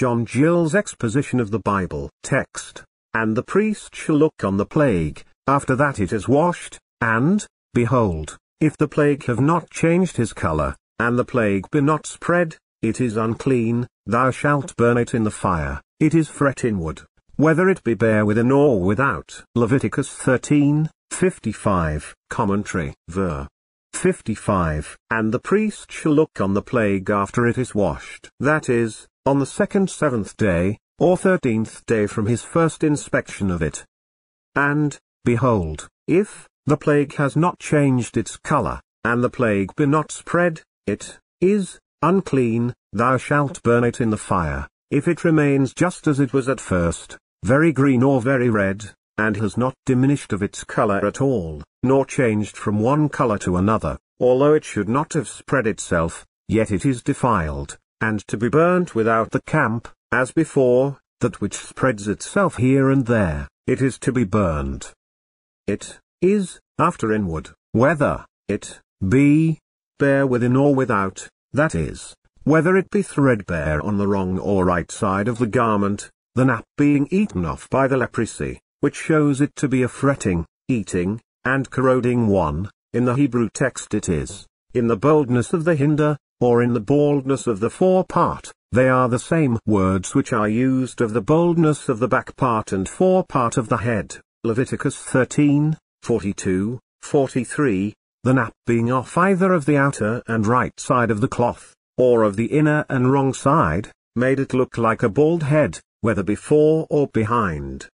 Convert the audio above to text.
John Gill's exposition of the Bible text, and the priest shall look on the plague, after that it is washed, and, behold, if the plague have not changed his color, and the plague be not spread, it is unclean, thou shalt burn it in the fire, it is fret inward, whether it be bare within or without. Leviticus 13, 55. Commentary. Ver. 55. And the priest shall look on the plague after it is washed. That is, on the second seventh day, or thirteenth day from his first inspection of it. And, behold, if, the plague has not changed its color, and the plague be not spread, it, is, unclean, thou shalt burn it in the fire, if it remains just as it was at first, very green or very red, and has not diminished of its color at all, nor changed from one color to another, although it should not have spread itself, yet it is defiled, and to be burnt without the camp, as before, that which spreads itself here and there, it is to be burned. It is, after inward, whether it be bare within or without, that is, whether it be threadbare on the wrong or right side of the garment, the nap being eaten off by the leprosy, which shows it to be a fretting, eating, and corroding one, in the Hebrew text it is, in the boldness of the hinder, or in the baldness of the fore part, they are the same words which are used of the boldness of the back part and fore part of the head, Leviticus 13, 42, 43, the nap being off either of the outer and right side of the cloth, or of the inner and wrong side, made it look like a bald head, whether before or behind.